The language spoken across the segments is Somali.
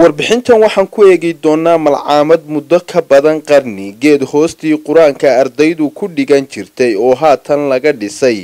warbixintan waxaan ku eegi doonaa malcaamad muddo ka badan qarni geed hoostii qur'aanka ardaydu ku dhigan jirtay oo haatan laga dhisay.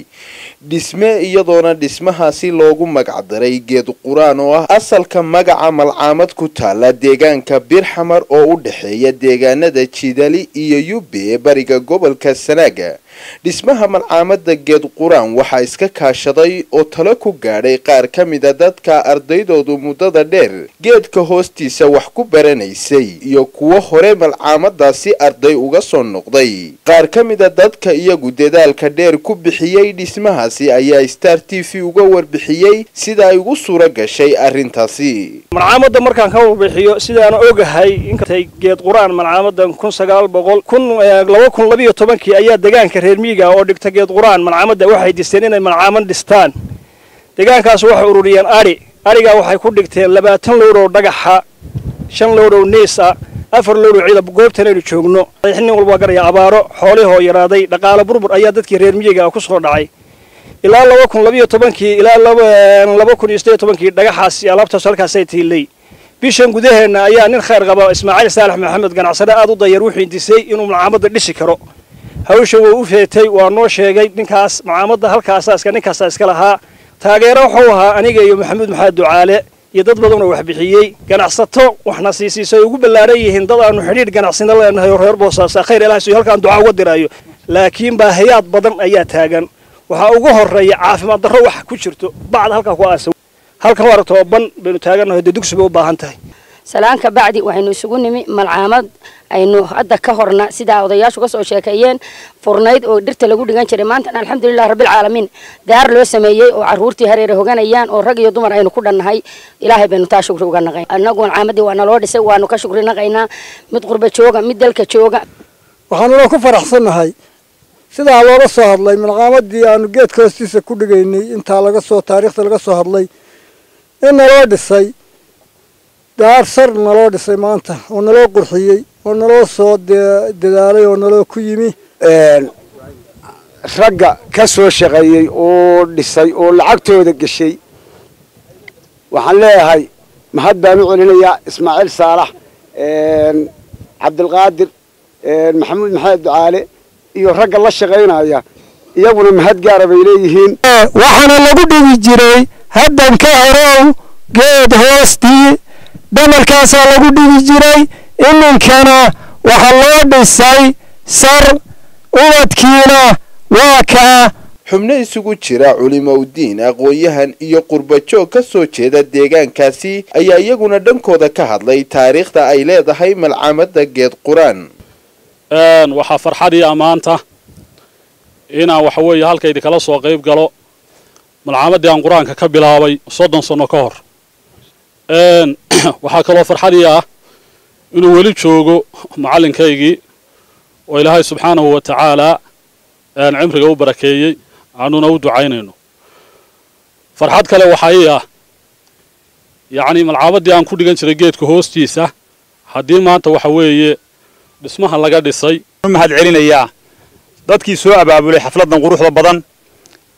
Dhisme iyadoona dhismahaasi loogu magacdaray geed qur'aan oo ah asalka magaca malcaamad ku taala deegaanka birxamar oo u dhexeeya deegaanada jidali iyo yube ee bariga gobolka sanaaga dhismaha malcaamada geed qur'aan waxaa iska kaashaday oo talo ku gaadhay qaar ka mida dadka ardaydoodu muddada dheer. Geedka hoostiisa wax ku baranaysay iyo kuwo hore malcaamadaasi arday uga soo noqday. Qaar ka mida dadka iyagu dadaalka dheer ku bixiyey dhismahaasi ayaa star t v uga warbixiyey sida ay ugu suura gashay arrintaasi. Malcaamada markaan ka warbixiyo sidaana ogahay inkatay geed qur'aan kun sagaal boqol kun laba kun labiyo tobankii ayaa degaanka reer miiga oo dhigta geed qur'aan malcaamadda waxay disteen inay malcaamad dhistaan. Deegaankaas waxay ururiyeen adhi adhigaa waxay ku dhigteen labaatan lowdhow dhagaxa shan lowdhow niisa afar lowdhow ciida goobtan aynu joogno. Nin walba garaya abaaro xoolihoo yaraaday. Dhaqaale burbur ayaa dadkii reer miyiga ku soo dhacay. Ilaa laba kun labiyo tobankii ilaa laba kun iyo sideed tobankii dhagaxaasi alaabtaas halkaasay tiilay bishan gudaheenna ayaa nin khayr qaba ismaaciil saalax maxamed ganacsade aada u dayar wuxuu indisay inuu malcaamadda dhisi karo hawsha wuu u feetay waa noo sheegay. Ninkaas malcaamadda halkaasaaska ninkaasaa iska lahaa. Taageero wuxuu ahaa aniga iyo maxamuud maxamed ducaale iyo dad badanoo wax bixiyey ganacsato waxna siisiisay ugu ballaaran yihiin dad aanu xidhiidh ganacsina leenahay oo reer boosaasa khayr ilaahs halkaan duca uga dirayo laakiin baahayaad badan ayaa taagan. Waxaa ugu horreeya caafimaad darro wax ku jirto. Bacd halkaa ku aasa halkan aragto oo baynu taagannahay dee dugsi bay u baahan tahay salaan ka bacdi waxaynu isugu nimi malcaamad aynu hadda ka horna sidaa odayaashu ka soo sheekeeyeen furnayd oo dhirta lagu dhigan jiray. Maantana alxamdulilah rabbilcaalamiin daar loo sameeyey oo caruurtii hareere hoganayaan oo rag iyo dumar aynu ku dhannahay ilaahay baynu taa shukri uga naqay. Annagu malcaamadii waa naloo dhisay waanu ka shukri naqaynaa. Mid qurba jooga mid dalka jooga. Waxaanuna ku faraxsannahay sidaa loola soo hadlay malcaamadii aanu geedka hoostiisa ku dhigaynay intaa laga soo taariikhda laga soo hadlay in naloo dhisay daar sar naloo dhisay maanta oo naloo qurxiyey oo naloo soo dadaalay oo naloo ku yimi. Ragga ka soo shaqeeyey oo dhisay oo lacagtooda geshay waxaan leeyahay mahad baan u celinayaa ismaaciil saalax cabdilqaadir maxamuud maxamed ducaale iyo ragga la shaqaynaya iyaguna mahad gaara bay leeyihiin. Waxaana lagu dhigi jiray haddan ka horow geed hoostii damarkaasaa lagu dhigi jiray iminkana waxaa loo dhisay sar ubadkiina waa kaa xubno isugu jira culimowdiin aqoon-yahan iyo qurbajoog ka soo jeeda deegaankaasi ayaa iyaguna dhankooda ka hadlay taariikhda ay leedahay malcaamadda geed qur'aan. Waxaa farxadii ammaanta inaan waxa weeye halkaydi kala soo qayb galo malcaamadii aan qur'aanka ka bilaabay soddon sanno ka hor waxaa kaloo farxadii ah inuu weli joogo macallinkaygii oo ilaahay subxaanahu wa tacaalaa cimriga u barakeeyey. Aanuna u ducaynayno. Farxad kale waxaa ii ah yacni malcaamadii aan ku dhigan jiray geedka hoostiisa haddii maanta waxa weeye dhismaha laga dhisay. Mahad celinayaa dadkii soo abaabulay xafladdan quruxda badan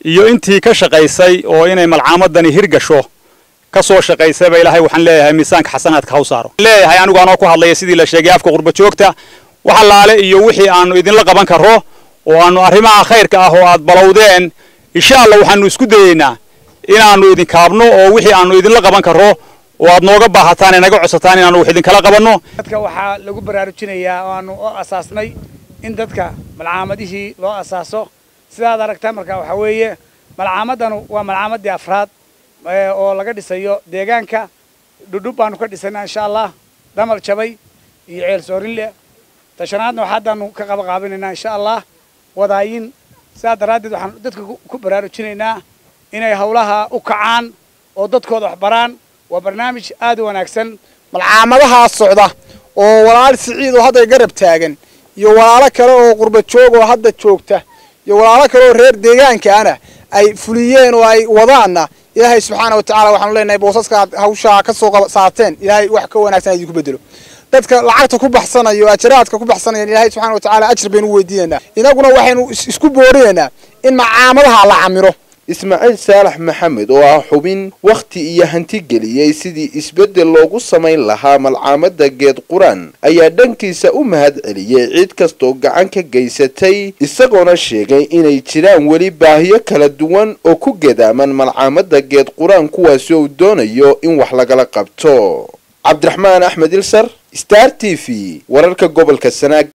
iyo intii ka shaqaysay oo inay malcaamadani hirgasho ka soo shaqaysayba ilaahay waxaan leeyahay miisaanka xasanaadka haw saaro. Leeyahay anigu anoo ku hadlaya sidii la sheegay afka qurba joogta wax iyo wixii aanu idinla qaban karro oo aanu arrimaha khayrka ah oo aad balowdeen insha allah waxaanu isku dayeynaa inaannu idin kaabno oo wixii aanu idinla qaban karro oo aad nooga baahataan ee naga codsataan inaanu wax idinkala qabanno. Dadka waxaa lagu baraarujinayaa oo aanu u asaasnay in dadka malcaamadihii loo asaaso. Sidaad aragtaa marka waxaa weeye malcaamadanu waa malcaamadii afraad oo laga dhisayo deegaanka. Dhudhub baanu ka dhisanaa insha allah damal jabay iyo ceel soorinle tashanaadna wax haddaanu ka qabaqaabinaynaa insha allah wadaayin sidaa daraaddeed waxaan dadka ku baraarujinaynaa inay hawlaha u kacaan oo dadkooda wax baraan. Waa barnaamij aad u wanaagsan malcaamadahaa socda oo walaal siciid oo hadda garab taagan iyo walaalo kale oo qurba joog oo hadda joogta iyo walaalo kale oo reer deegaankaana ay fuliyeen oo ay wadaanna ilaahay subxaana wa tacala waxaanu leenahay boosaska aad hawshaa ka soo saateen. Ilaahay wax ka wanaagsan idinku bedelo. Dadka lacagta ku baxsanayo ajaraadka ku baxsanayaan ilaahay subxana wa tacaala ajir baynu weydiinaynaa inaguna waxaynu isku boorinaynaa in macaamadaha la camiro ismaaciil saalax maxamed oo ah xubin wakhti iyo hanti geliyey sidii isbeddel loogu samayn lahaa malcaamada geed qur'aan ayaa dhankiisa u mahad celiyey cid kastoo gacan ka geysatay isagoona sheegay inay jiraan weli baahiyo kala duwan oo ku gadaaman malcaamada geed qur'aan kuwaasi uu doonayo in wax lagala qabto. Cabdiraxmaan axmed ilsar star t v wararka gobolka sanaag